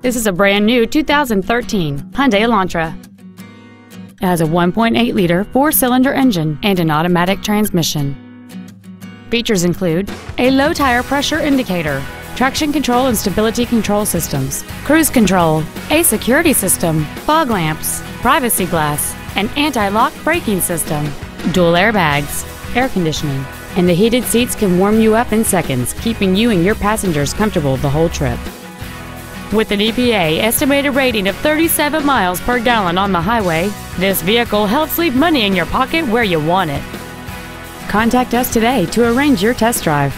This is a brand new 2013 Hyundai Elantra. It has a 1.8-liter four-cylinder engine and an automatic transmission. Features include a low tire pressure indicator, traction control and stability control systems, cruise control, a security system, fog lamps, privacy glass, an anti-lock braking system, dual airbags, air conditioning, and the heated seats can warm you up in seconds, keeping you and your passengers comfortable the whole trip. With an EPA estimated rating of 37 miles per gallon on the highway, this vehicle helps leave money in your pocket where you want it. Contact us today to arrange your test drive.